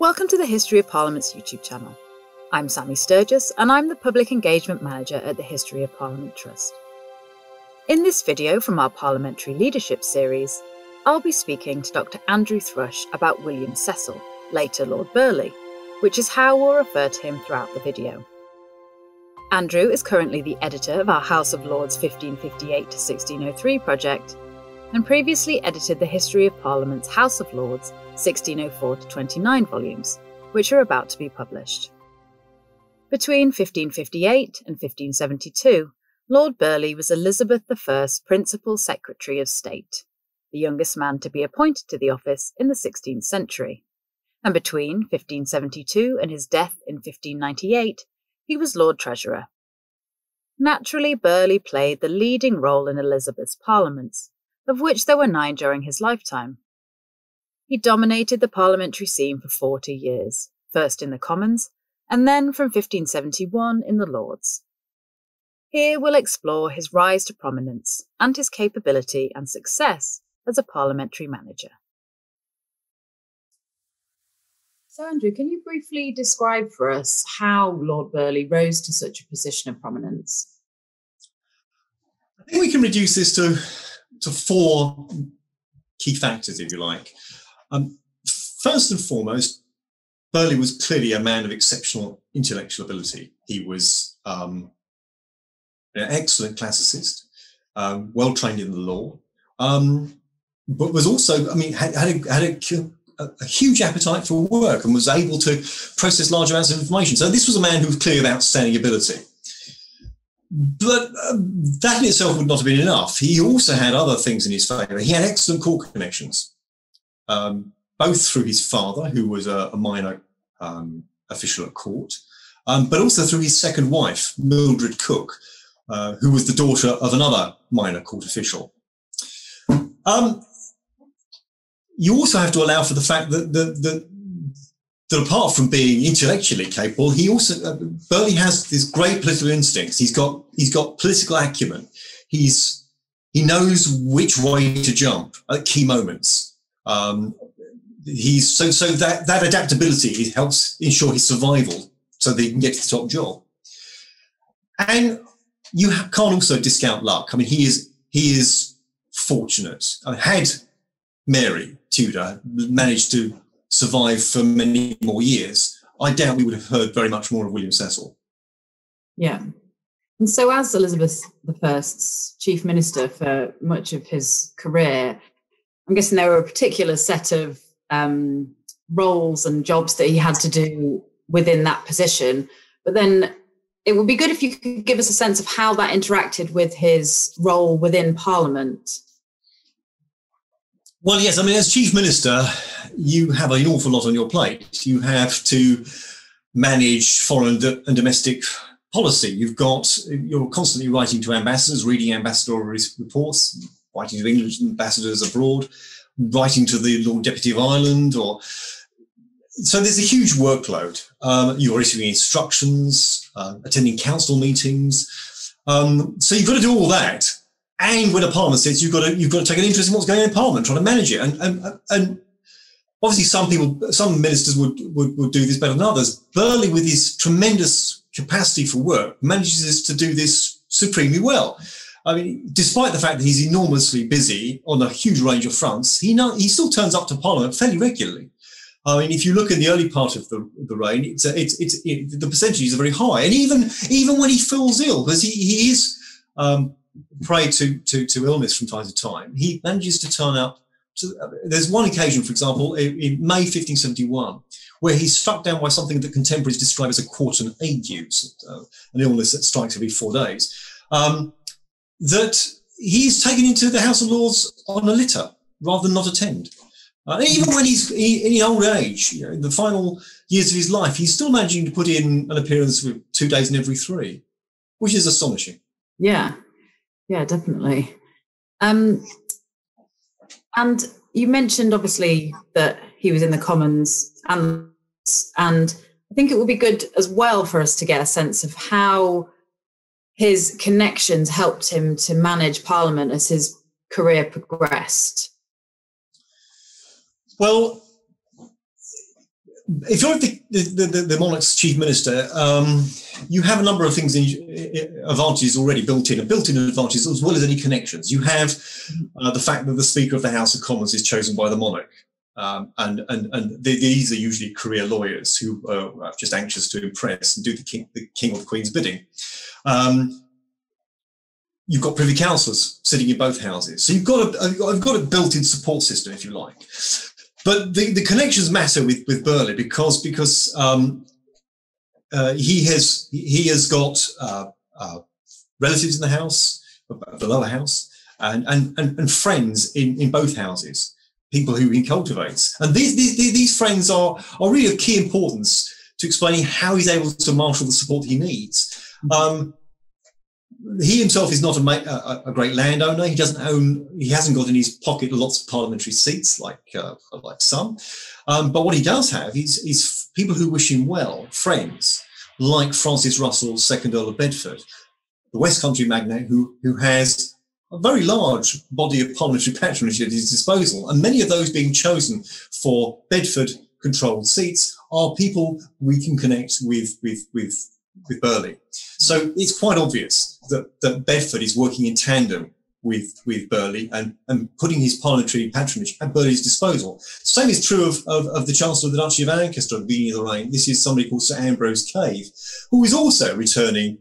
Welcome to the History of Parliament's YouTube channel. I'm Sammy Sturgess and I'm the Public Engagement Manager at the History of Parliament Trust. In this video from our Parliamentary Leadership series, I'll be speaking to Dr Andrew Thrush about William Cecil, later Lord Burghley, which is how we'll refer to him throughout the video. Andrew is currently the editor of our House of Lords 1558 to 1603 project and previously edited the History of Parliament's House of Lords 1604 to 29 volumes, which are about to be published. Between 1558 and 1572, Lord Burghley was Elizabeth I's Principal Secretary of State, the youngest man to be appointed to the office in the 16th century. And between 1572 and his death in 1598, he was Lord Treasurer. Naturally, Burghley played the leading role in Elizabeth's parliaments, of which there were nine during his lifetime. He dominated the parliamentary scene for 40 years, first in the Commons, and then from 1571 in the Lords. Here we'll explore his rise to prominence and his capability and success as a parliamentary manager. So, Andrew, can you briefly describe for us how Lord Burghley rose to such a position of prominence? I think we can reduce this to, to four key factors, if you like. Um, first and foremost, Burghley was clearly a man of exceptional intellectual ability. He was um, an excellent classicist, um, well trained in the law, um, but was also, I mean, had, had, a, had a, a, huge appetite for work and was able to process large amounts of information. So this was a man who was clearly of outstanding ability. But uh, that in itself would not have been enough. He also had other things in his favour. He had excellent court connections um, both through his father, who was a, a minor um, official at court, um, but also through his second wife, Mildred Cooke, uh, who was the daughter of another minor court official. Um, you also have to allow for the fact that, the, that, that apart from being intellectually capable, he also uh, Burghley has this great political instincts. He's got he's got political acumen. He's he knows which way to jump at key moments. Um, he's so so that that adaptability helps ensure his survival, so that he can get to the top job. And you can't also discount luck. I mean, he is he is fortunate. I mean, had Mary Tudor managed to survive for many more years, I doubt we would have heard very much more of William Cecil. Yeah. And so, as Elizabeth I's chief minister for much of his career, I'm guessing there were a particular set of um, roles and jobs that he had to do within that position. But then it would be good if you could give us a sense of how that interacted with his role within Parliament. Well, yes, I mean, as chief minister, you have an awful lot on your plate. You have to manage foreign and domestic policy. You've got you're constantly writing to ambassadors, reading ambassador reports, writing to English ambassadors abroad, writing to the Lord Deputy of Ireland, or so there's a huge workload. Um, you're issuing instructions, uh, attending council meetings. Um, so you've got to do all that. And when a parliament sits, you've got to you've got to take an interest in what's going on in parliament, trying to manage it. And and, and obviously, some people, some ministers would, would would do this better than others. Burghley, with his tremendous capacity for work, manages to do this supremely well. I mean, despite the fact that he's enormously busy on a huge range of fronts, he not, he still turns up to Parliament fairly regularly. I mean, if you look in the early part of the, the reign, it's, it's, it's it, the percentages are very high, and even even when he falls ill, because he, he is um, prey to, to to illness from time to time, he manages to turn up. To, uh, there's one occasion, for example, in, May 1571, where he's struck down by something that contemporaries describe as a quartan ague, uh, an illness that strikes every four days. Um, that he's taken into the House of Lords on a litter rather than not attend. Uh, even when he's in his old age, you know, in the final years of his life, he's still managing to put in an appearance with two days in every three, which is astonishing. Yeah, yeah, definitely. Um, and you mentioned obviously that he was in the Commons, and and I think it would be good as well for us to get a sense of how his connections helped him to manage Parliament as his career progressed? Well, if you're the, the, the, the monarch's chief minister, um, you have a number of things in, advantages already built in, and built-in advantages as well as any connections. You have uh, the fact that the Speaker of the House of Commons is chosen by the monarch. Um, and and and these are usually career lawyers who are just anxious to impress and do the king, the king or the queen's bidding. Um, you've got privy councillors sitting in both houses, so you've got a you've got a built-in support system, if you like. But the, the connections matter with with Burghley because because um, uh, he has he has got uh, uh, relatives in the house, the lower house, and and and, and friends in in both houses people who he cultivates. And these, these, these friends are, are really of key importance to explaining how he's able to marshal the support he needs. Um, he himself is not a, a, a, great landowner. He doesn't own, he hasn't got in his pocket lots of parliamentary seats like, uh, like some. Um, but what he does have is, is people who wish him well, friends, like Francis Russell, second Earl of Bedford, the West Country magnate who, who has a very large body of parliamentary patronage at his disposal, and many of those being chosen for Bedford controlled seats are people we can connect with with with with Burghley. So it's quite obvious that, that Bedford is working in tandem with with Burghley and, and putting his parliamentary patronage at Burghley's disposal. The same is true of, of, of the Chancellor of the Duchy of Lancaster at the beginning of the reign. This is somebody called Sir Ambrose Cave, who is also returning,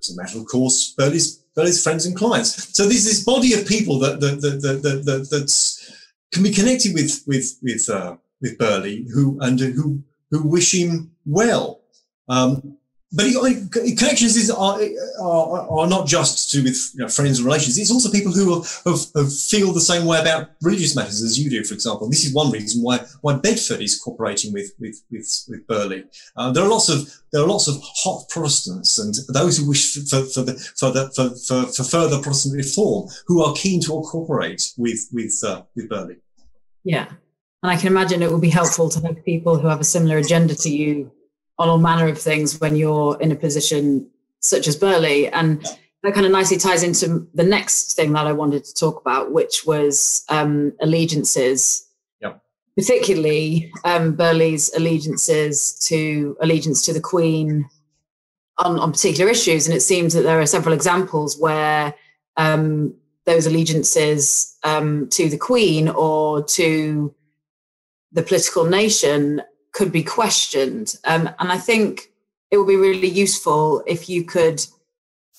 as a matter of course, Burghley's those friends and clients. So there's this body of people that that that that, that, that's can be connected with with with uh, with Burghley who and who who wish him well. Um, but connections is, are, are, are, not just to do with you know, friends and relations. It's also people who, are, who, feel the same way about religious matters as you do, for example. This is one reason why, why Bedford is cooperating with, with, with, with Burghley. Uh, there are lots of, there are lots of hot Protestants and those who wish for, for, the, for, the, for, for, for further Protestant reform who are keen to cooperate with, with, uh, with Burghley. Yeah. And I can imagine it would be helpful to have people who have a similar agenda to you on all manner of things when you're in a position such as Burghley. And that kind of nicely ties into the next thing that I wanted to talk about, which was um, allegiances. Yep. Particularly um, Burghley's allegiances to allegiance to the Queen on, on particular issues. And it seems that there are several examples where um, those allegiances um, to the Queen or to the political nation could be questioned. Um, and I think it would be really useful if you could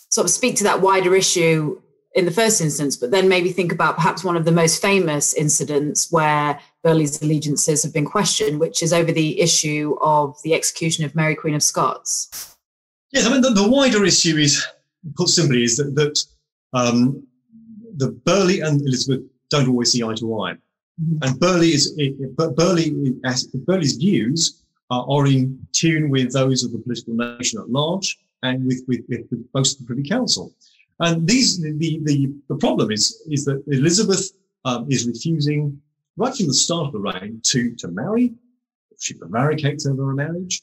sort of speak to that wider issue in the first instance, but then maybe think about perhaps one of the most famous incidents where Burghley's allegiances have been questioned, which is over the issue of the execution of Mary Queen of Scots. Yes, I mean, the, the wider issue is, put simply, is that, that um, the Burghley and Elizabeth don't always see eye to eye. Mm-hmm. And Burghley is, Burghley, Burghley's views are, are, in tune with those of the political nation at large and with, with, with most of the Privy Council. And these, the, the, the problem is, is that Elizabeth um, is refusing, right from the start of the reign, to, to marry. She prevaricates over a marriage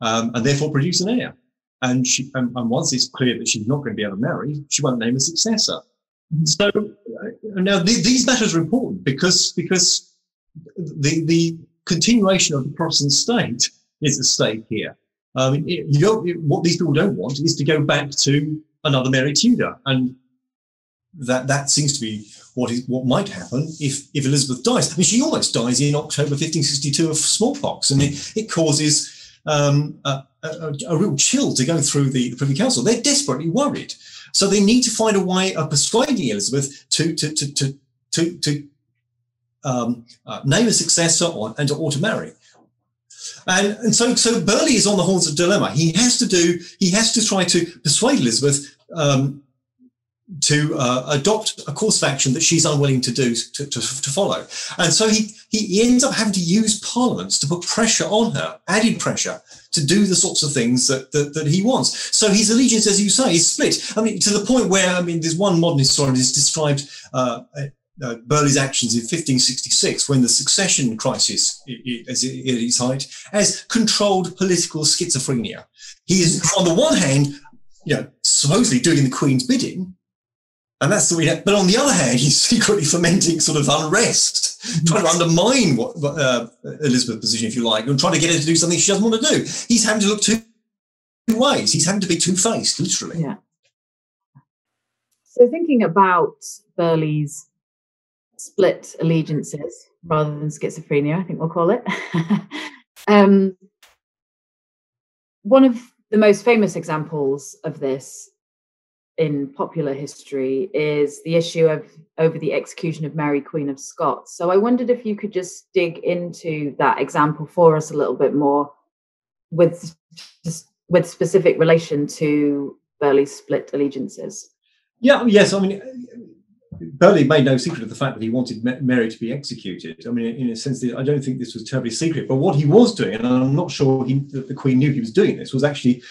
um, and therefore produce an heir. And, she, and, and once it's clear that she's not going to be able to marry, she won't name a successor. So uh, now these matters are important because because the the continuation of the Protestant state is at stake here. Um, it, you don't, it, what these people don't want is to go back to another Mary Tudor, and that that seems to be what is what might happen if if Elizabeth dies. I mean, she almost dies in October 1562 of smallpox, and it, it causes um, a, a, a, real chill to go through the, the Privy Council. They're desperately worried so they need to find a way of persuading Elizabeth to to to to to, to um, uh, name a successor or, and to, or to marry. And, and so, so Burghley is on the horns of dilemma. He has to do, he has to try to persuade Elizabeth um, to uh, adopt a course of action that she's unwilling to do to, to, to follow. And so he, he, ends up having to use parliaments to put pressure on her, added pressure to do the sorts of things that, that, that he wants. So his allegiance, as you say, is split. I mean, to the point where, I mean, there's one modern historian who's described uh, uh, Burghley's actions in 1566 when the succession crisis is at its height as controlled political schizophrenia. He is, on the one hand, you know, supposedly doing the Queen's bidding, And that's the way. But on the other hand, he's secretly fomenting sort of unrest, trying to undermine what uh, Elizabeth's position, if you like, and trying to get her to do something she doesn't want to do. He's having to look two ways. He's having to be two faced, literally. Yeah. So thinking about Burghley's split allegiances rather than schizophrenia, I think we'll call it. um, one of the most famous examples of this in popular history is the issue of over the execution of Mary Queen of Scots. So I wondered if you could just dig into that example for us a little bit more with with specific relation to Burghley's split allegiances. Yeah, oh, yes, I mean Burghley made no secret of the fact that he wanted Mary to be executed. I mean, in a sense, I don't think this was terribly secret. But what he was doing, and I'm not sure he, that the Queen knew he was doing this, was actually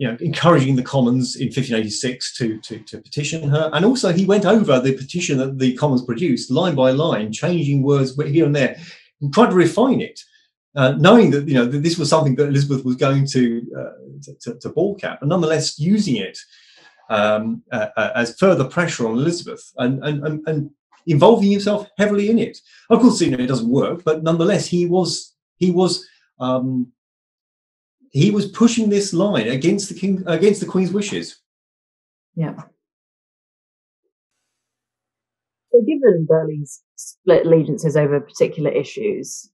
you know, encouraging the Commons in 1586 to, to, to, petition her. And also, he went over the petition that the Commons produced line by line, changing words here and there, and tried to refine it, uh, knowing that you know that this was something that Elizabeth was going to uh, to, to balk at, but nonetheless using it um, uh, uh, as further pressure on Elizabeth and, and, and, and involving himself heavily in it. Of course, you know, it doesn't work, but nonetheless, he was he was um, he was pushing this line against the king against the queen's wishes. Yeah. So, given Burghley's split allegiances over particular issues,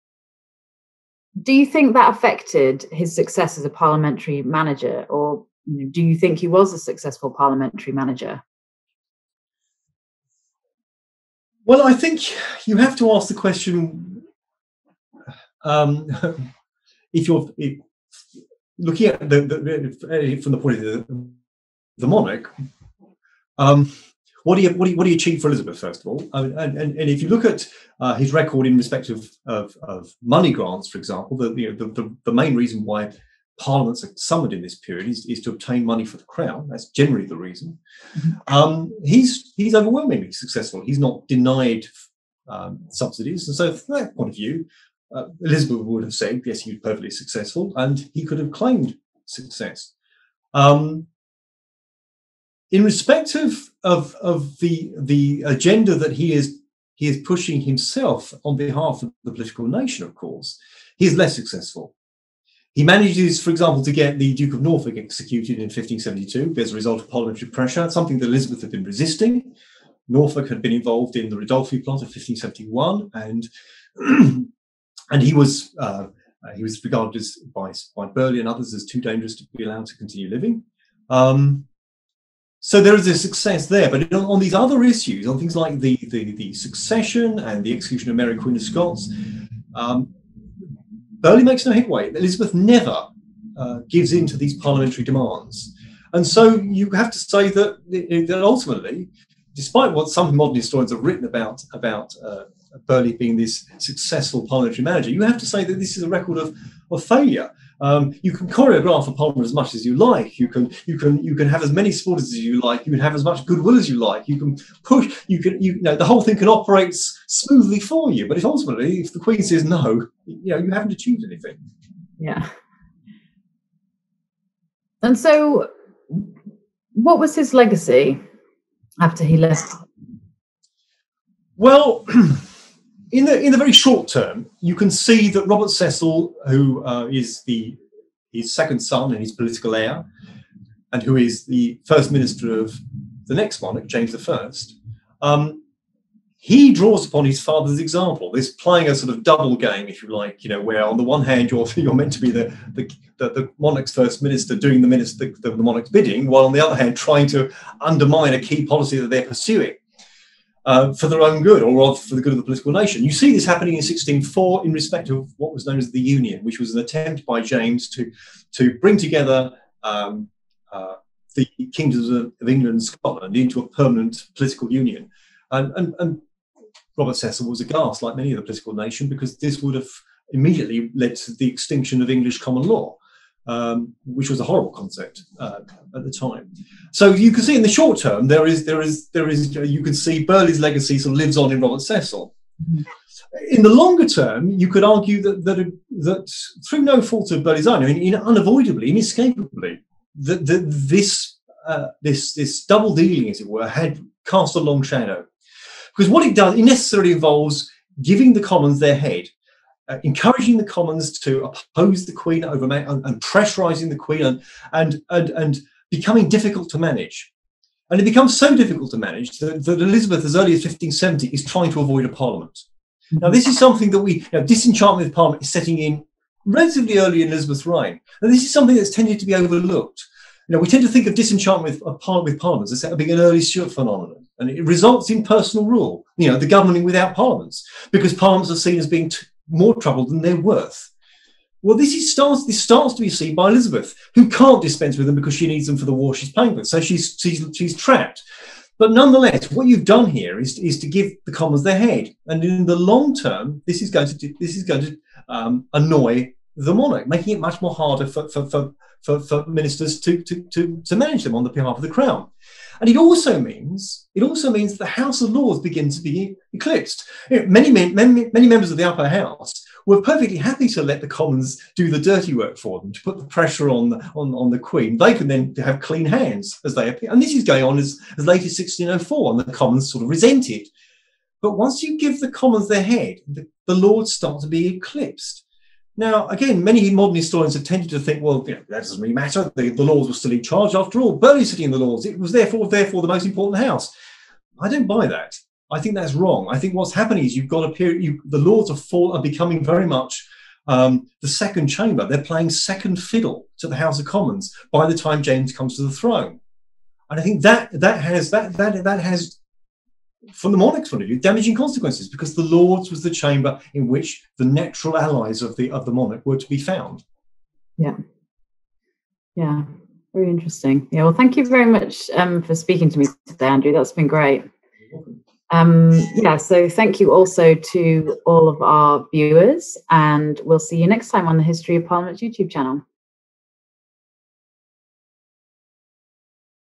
do you think that affected his success as a parliamentary manager, or you know, do you think he was a successful parliamentary manager? Well, I think you have to ask the question um, if you're if, looking at the, the, from the point of the, the monarch, um, what do you what do you, what do you achieve for Elizabeth first of all? and, and, and if you look at uh, his record in respect of, of, of money grants, for example, the, you know, the, the, the main reason why parliaments are summoned in this period is, is to obtain money for the crown. That's generally the reason. Mm-hmm. Um, he's he's overwhelmingly successful. He's not denied um, subsidies, and so from that point of view, uh, Elizabeth would have said, yes, he was perfectly successful, and he could have claimed success. Um, in respect of, of, of the, the agenda that he is, he is pushing himself on behalf of the political nation, of course, he is less successful. He manages, for example, to get the Duke of Norfolk executed in 1572 as a result of parliamentary pressure, something that Elizabeth had been resisting. Norfolk had been involved in the Ridolfi plot of 1571, and and he was uh, he was regarded as by by Burghley and others as too dangerous to be allowed to continue living. Um, so there is a success there, but on, on, these other issues, on things like the, the, the succession and the execution of Mary Queen of Scots, um, Burghley makes no headway. Elizabeth never uh, gives in to these parliamentary demands, and so you have to say that, that ultimately, despite what some modern historians have written about about uh, Burghley being this successful parliamentary manager, you have to say that this is a record of, of failure. Um, you can choreograph a parliament as much as you like. You can you can you can have as many supporters as you like. You can have as much goodwill as you like. You can push. You can you, you know the whole thing can operate smoothly for you. But if ultimately, if the Queen says no, you know you haven't achieved anything. Yeah. And so, what was his legacy after he left? Well. in the in the very short term, you can see that Robert Cecil, who uh, is the his second son and his political heir, and who is the first minister of the next monarch, James I, um, he draws upon his father's example. This playing a sort of double game, if you like, you know, where on the one hand you're you're meant to be the the, the, the monarch's first minister doing the minister the, the monarch's bidding, while on the other hand trying to undermine a key policy that they're pursuing uh, for their own good, or rather for the good of the political nation. You see this happening in 1604 in respect of what was known as the Union, which was an attempt by James to, to bring together um, uh, the kingdoms of, of, England and Scotland into a permanent political union. And, and, and Robert Cecil was aghast, like many of the political nation, because this would have immediately led to the extinction of English common law um, which was a horrible concept uh, at the time. So you can see in the short term there is there is there is you can see Burghley's legacy sort of lives on in Robert Cecil. Mm-hmm. In the longer term, you could argue that that, that through no fault of Burghley's own, I mean, unavoidably, inescapably, that, that this uh, this this double dealing, as it were, had cast a long shadow. Because what it does, it necessarily involves giving the Commons their head, uh, encouraging the Commons to oppose the Queen over and, and pressurising the Queen and, and, and, and becoming difficult to manage. And it becomes so difficult to manage that, that Elizabeth, as early as 1570, is trying to avoid a parliament. Now, this is something that we, you know, disenchantment with parliament is setting in relatively early in Elizabeth's reign. And this is something that's tended to be overlooked. You know, we tend to think of disenchantment with, uh, with parliaments as being an early Stuart phenomenon, and it results in personal rule, you know, the governing without parliaments, because parliaments are seen as being t- more trouble than they're worth. Well, this is starts this starts to be seen by Elizabeth, who can't dispense with them because she needs them for the war she's paying for. So she's she's she's trapped. But nonetheless, what you've done here is, is to give the Commons their head, and in the long term, this is going to do, this is going to um, annoy the monarch, making it much more harder for, for, for, for, for ministers to, to, to, to manage them on the behalf of the crown. And it also means it also means the House of Lords begins to be eclipsed. You know, many, many, many members of the upper house were perfectly happy to let the Commons do the dirty work for them, to put the pressure on, on, on the Queen. They can then have clean hands as they appear. And this is going on as, as late as 1604, and the Commons sort of resent it. But once you give the Commons their head, the, the Lords start to be eclipsed. Now, again, many modern historians have tended to think, well, you know, that doesn't really matter. The, the Lords were still in charge. After all, Burghley sitting in the Lords. It was therefore, therefore the most important house. I don't buy that. I think that's wrong. I think what's happening is you've got a period, you, the Lords are, fall, are becoming very much um, the second chamber. They're playing second fiddle to the House of Commons by the time James comes to the throne. And I think that that has that that that has from the monarch's point of view, damaging consequences because the Lords was the chamber in which the natural allies of the of the monarch were to be found. Yeah, yeah, very interesting. Yeah, well, thank you very much um, for speaking to me today, Andrew. That's been great. Um, yeah, so thank you also to all of our viewers, and we'll see you next time on the History of Parliament YouTube channel.